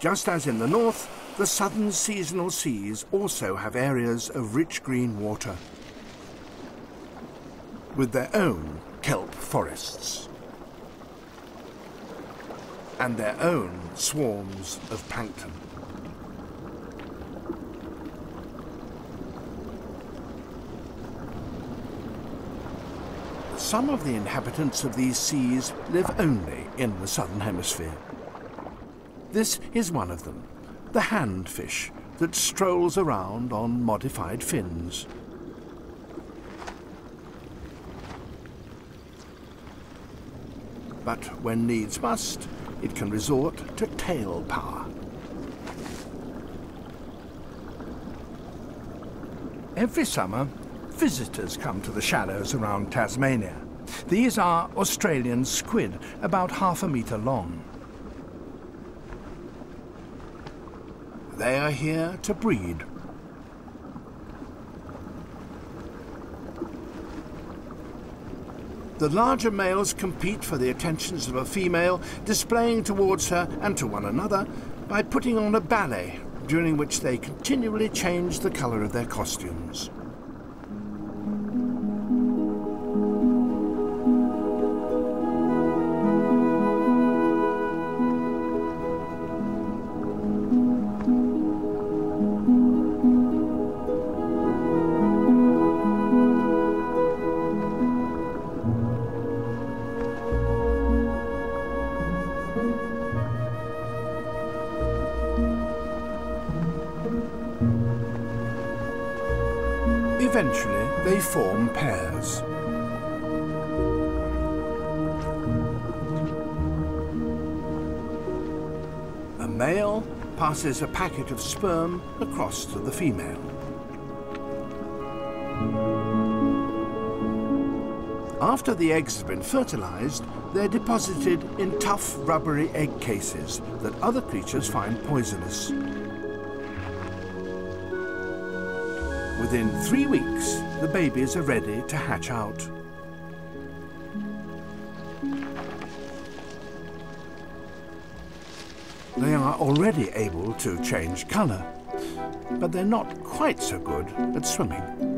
Just as in the north, the southern seasonal seas also have areas of rich green water with their own kelp forests and their own swarms of plankton. Some of the inhabitants of these seas live only in the southern hemisphere. This is one of them, the handfish that strolls around on modified fins. But when needs must, it can resort to tail power. Every summer, visitors come to the shallows around Tasmania. These are Australian squid, about half a metre long. They are here to breed. The larger males compete for the attentions of a female, displaying towards her and to one another by putting on a ballet, during which they continually change the colour of their costumes. Eventually, they form pairs. A male passes a packet of sperm across to the female. After the eggs have been fertilized, they're deposited in tough, rubbery egg cases that other creatures find poisonous. Within three weeks, the babies are ready to hatch out. They are already able to change colour, but they're not quite so good at swimming.